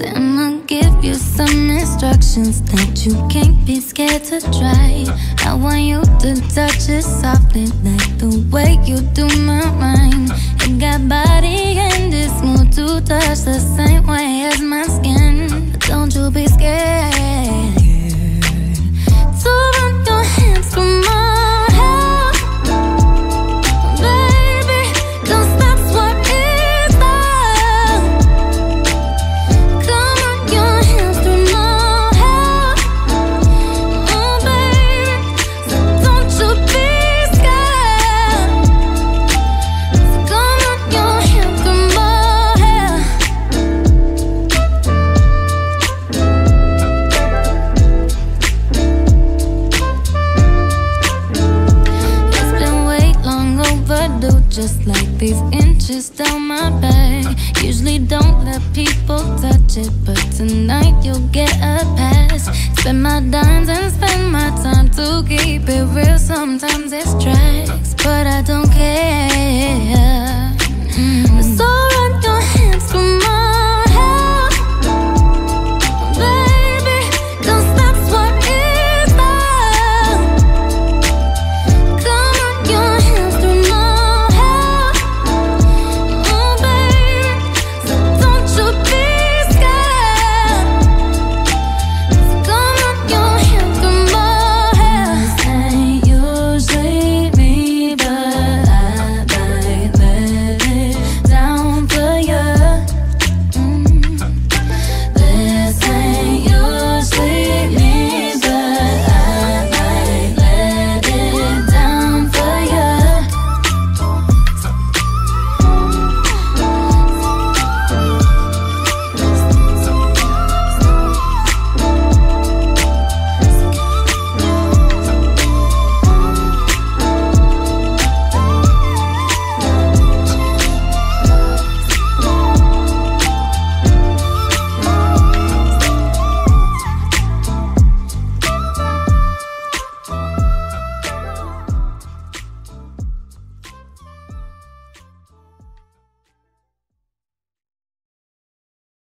questions And I'll give you some instructions That you can't be scared to try. I want you to touch it softly Like the way you do my mind. You got body and it's smooth to touch the same way. Just like these inches down my back. Usually don't let people touch it, but tonight you'll get a pass. Spend my dimes and spend my time to keep it real. Sometimes it's tracks, but I don't care.